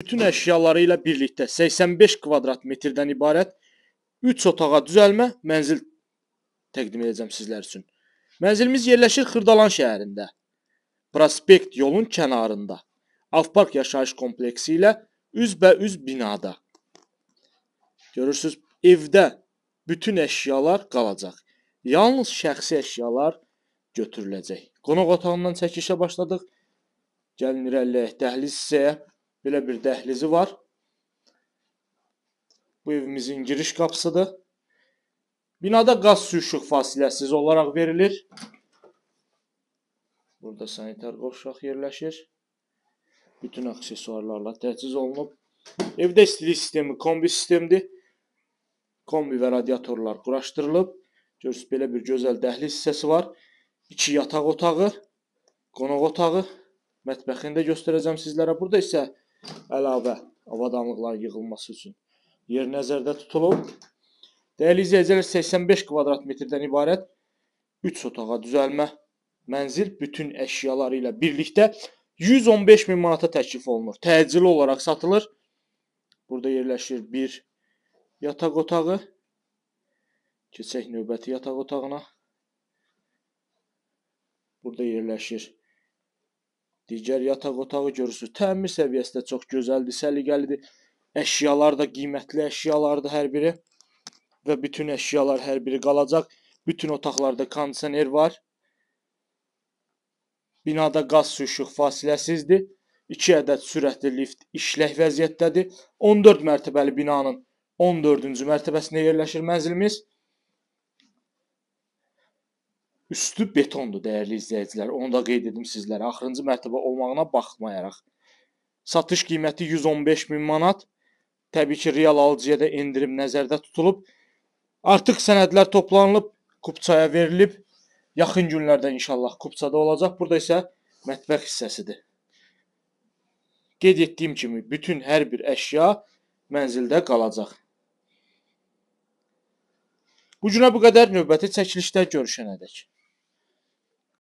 bütün əşyaları ilə birlikdə 85 kvadrat metrdən ibarət 3 otağa düzəlmə mənzil təqdim edəcəm sizlər üçün. Mənzilimiz yerləşir Xırdalan şəhərində. Prospekt yolun kənarında. Avpark yaşayış kompleksi ilə üzbəüz binada. Görürsüz, evdə bütün əşyalar qalacaq. Yalnız şəxsi əşyalar götürüləcək. Qonaq otağından çəkilişə başladıq. Gəlin irəliləyək dəhliz hissəyə. Belə bir dəhlizi var. Bu evimizin giriş qapısıdır. Binada qaz su işıq fasiləsiz olaraq verilir. Burada sanitar qovşaq yerləşir. Bütün aksesuarlarla təchiz olunub. Evdə istilik sistemi kombi sistemdir. Kombi və radiatorlar quraşdırılıb. Görürsüz belə bir gözəl dəhliz hissəsi var. 2 yataq otağı, qonaq otağı, mətbəxini də göstərəcəm sizlərə. Burada isə əlavə avadanlıqların yığılması üçün yer nəzərdə tutulub. Dəyərli izləyicilər 85 kvadrat metrdən ibarət 3 otağa düzəlmə mənzil bütün əşyaları ilə birlikdə 115 min manata təklif olunur. Təcili olaraq satılır. Burada yerləşir bir yataq otağı. Keçək növbəti yataq otağına. Burada yerləşir digər yataq otağı görürsüz. Təmir səviyyəsi də çox gözəldir, səliqəlidir. Əşyalar da qiymətli əşyalardır hər biri və bütün əşyalar hər biri qalacaq. Bütün otaqlarda kondisioner var. Binada qaz su işıq fasiləsizdir. 2 ədəd sürətli lift işlək vəziyyətdədir. 14 mərtəbəli binanın 14-cü mərtəbəsində yerləşir mənzilimiz. Üstü betondur dəyərli izləyicilər. Onu da qeyd edim sizlərə. Axırıncı mərtəbə olmağına baxmayaraq. Satış qiyməti 115 min manat. Təbii ki, real alıcıya da endirim nəzərdə tutulub. Artıq sənədlər toplanılıb, Kupçaya verilib. Yaxın günlərdə inşallah Kupçada olacaq. Burada isə mətbəx hissəsidir. Qeyd etdiyim kimi bütün hər bir əşya mənzildə qalacaq. Bu günə bu qədər növbəti çəkilişdə görüşənədək.